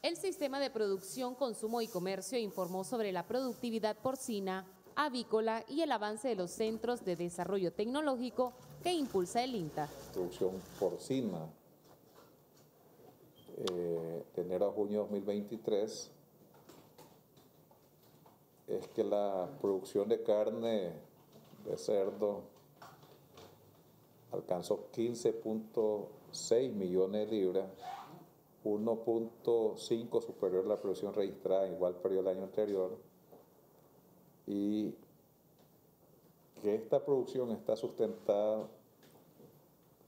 El Sistema de Producción, Consumo y Comercio informó sobre la productividad porcina, avícola y el avance de los centros de desarrollo tecnológico que impulsa el INTA. Producción porcina eh, de enero a junio de 2023 es que la producción de carne de cerdo alcanzó 15.6 millones de libras 1.5 superior a la producción registrada en igual periodo del año anterior y que esta producción está sustentada,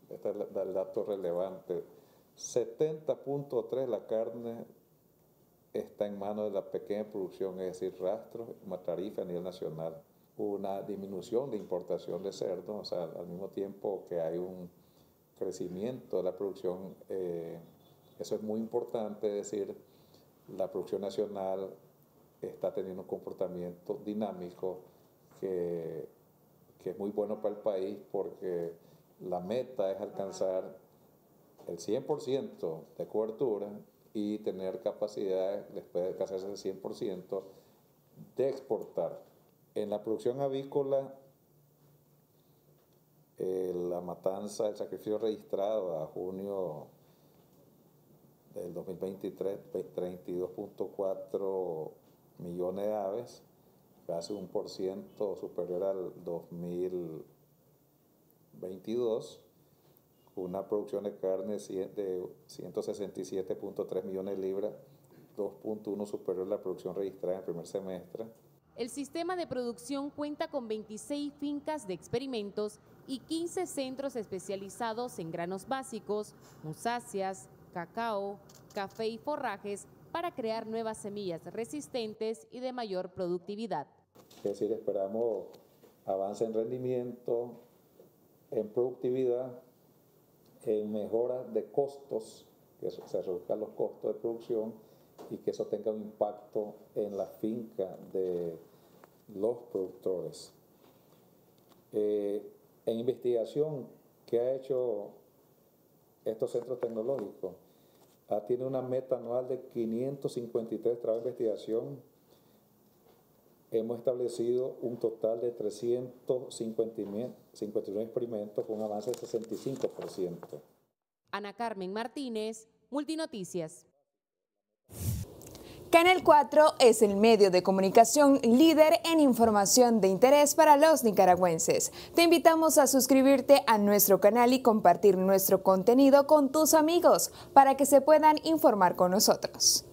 este es el dato relevante, 70.3 la carne está en manos de la pequeña producción, es decir, rastros, tarifa a nivel nacional. Una disminución de importación de cerdo, o sea, al mismo tiempo que hay un crecimiento de la producción eh, eso es muy importante, decir, la producción nacional está teniendo un comportamiento dinámico que, es muy bueno para el país porque la meta es alcanzar el 100% de cobertura y tener capacidad, después de alcanzarse el 100%, de exportar. En la producción avícola, eh, la matanza, el sacrificio registrado a junio del 2023, 32.4 millones de aves, casi un por ciento superior al 2022, una producción de carne de 167.3 millones de libras, 2.1 superior a la producción registrada en el primer semestre. El sistema de producción cuenta con 26 fincas de experimentos y 15 centros especializados en granos básicos, musáceas, cacao, café y forrajes para crear nuevas semillas resistentes y de mayor productividad. Es decir, esperamos avance en rendimiento, en productividad, en mejora de costos, que se reduzcan los costos de producción y que eso tenga un impacto en la finca de los productores. Eh, en investigación, ¿qué ha hecho estos centros tecnológicos. Ah, tiene una meta anual de 553 trabajos de investigación. Hemos establecido un total de 359 experimentos con un avance de 65%. Ana Carmen Martínez, Multinoticias. Canal 4 es el medio de comunicación líder en información de interés para los nicaragüenses. Te invitamos a suscribirte a nuestro canal y compartir nuestro contenido con tus amigos para que se puedan informar con nosotros.